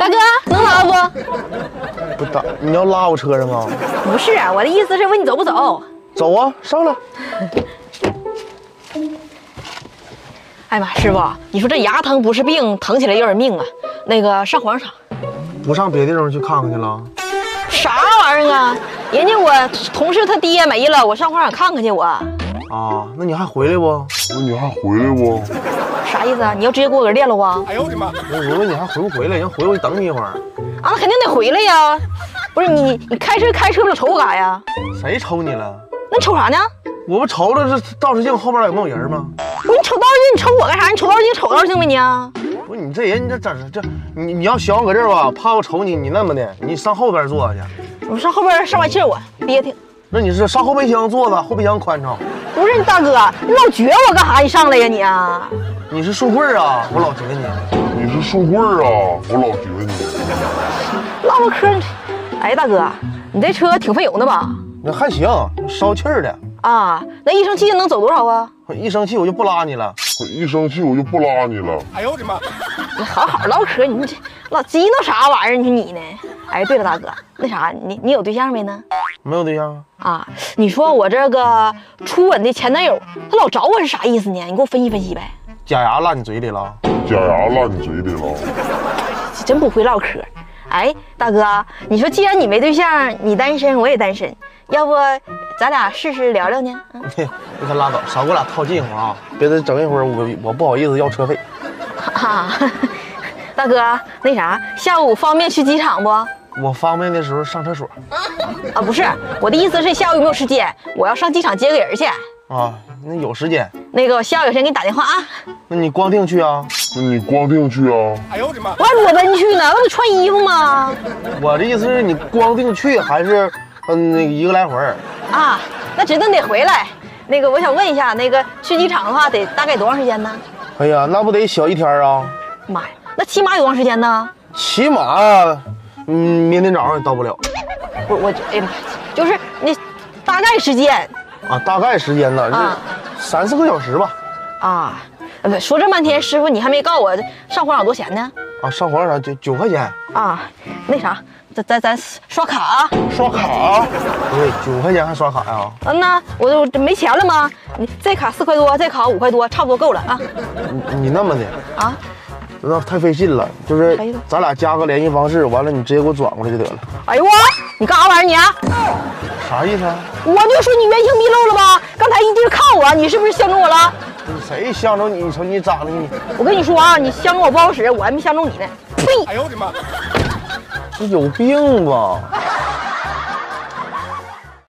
大哥，能拉不？不打，你要拉我车上啊？不是，我的意思是问你走不走？走啊，上来。哎呀妈，师傅，你说这牙疼不是病，疼起来要人命啊！那个上火车场，不上别的地方去看看去了？啥玩意儿啊？人家我同事他爹没了，我上火车场看看去我。啊，那你还回来不？那你还回来不？啥意思啊？你要直接给我搁这练了啊？哎呦，我的妈我我问你还回不回来？要回我就等你一会儿。啊那肯定得回来呀。不是你，你开车开车不了瞅我干啥呀？谁瞅你了？那你瞅啥呢？我不瞅着这倒视镜后边有没有人吗？不是你瞅倒视镜，你瞅我干啥？你瞅倒视镜瞅倒视镜呗你啊？不是你这人，你这咋这你你要想我搁这儿吧，怕我瞅你，你那么的，你上后边坐去。我上后边上完气儿，我憋挺。那你是上后备箱坐着，后备箱宽敞。不是你大哥，你老撅我干啥？你上来呀你啊？你是树棍啊？我老觉得你。你是树棍啊？我老觉得你。唠唠嗑，哎大哥，你这车挺费油的吧？那还行，烧气儿的。啊，那一生气能走多少啊？一生气我就不拉你了。我一生气我就不拉你了。哎呦我的妈！你好好唠嗑，你这老激闹啥玩意儿？你说你呢？哎，对了，大哥，那啥，你你有对象没呢？没有对象啊啊？你说我这个初吻的前男友，他老找我是啥意思呢？你给我分析分析呗。假牙落你嘴里了？假牙落你嘴里了？真不会唠嗑。哎，大哥，你说既然你没对象，你单身，我也单身，要不咱俩试试聊聊呢？你 可拉倒，少给我俩套近乎啊！别再整一会儿，我我不好意思要车费。哈，大哥，那啥，下午方便去机场不？我方便的时候上厕所。啊，不是，我的意思是下午有没有时间？我要上机场接个人去。啊，那有时间。那个我下午有时间给你打电话啊。那你光腚去啊？那你光腚去啊？哎呦我的妈！我还裸奔去呢，我得穿衣服吗？我的意思是你光腚去还是嗯那个一个来回啊，那指定得回来。那个我想问一下，那个去机场的话得大概多长时间呢？哎呀，那不得小一天啊！妈呀，那起码有多长时间呢？起码嗯明天早上也到不了。我我哎呀妈，就是那大概时间啊，大概时间呢？啊，三四个小时吧。啊。不说这半天，师傅你还没告诉我上火场多钱呢？啊，上火车场九九块钱啊。那啥，咱咱咱刷卡啊？刷卡？对，九块钱还刷卡呀？嗯呐，我都没钱了吗？你这卡四块多，这卡五块多，差不多够了啊。你你那么的啊？那太费劲了，就是咱俩加个联系方式，完了你直接给我转过来就得了。哎呦我，你干啥玩意儿你？啥意思啊？我就说你原形毕露了吧？刚才一直看我，你是不是相中我了？谁相中你？你瞅你长得你……我跟你说啊，你相中我不好使，我还没相中你呢。呸！哎呦我的妈！这有病吧？